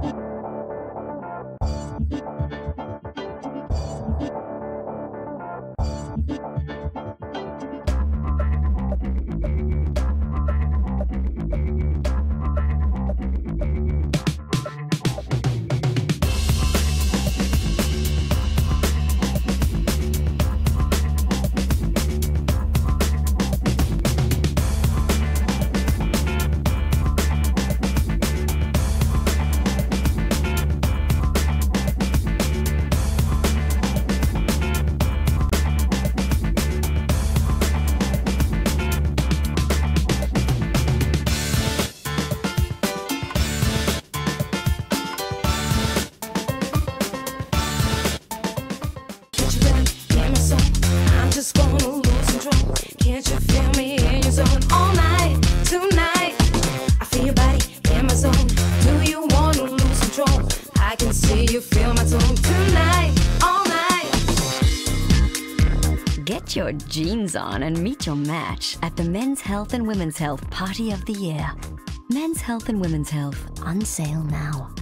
Can't you Can't you feel me in your zone all night tonight? I feel your body. Do you wanna lose control? I can see you feel my tonight, all night. Get your jeans on and meet your match at the Men's Health and Women's Health Party of the Year. Men's Health and Women's Health on sale now.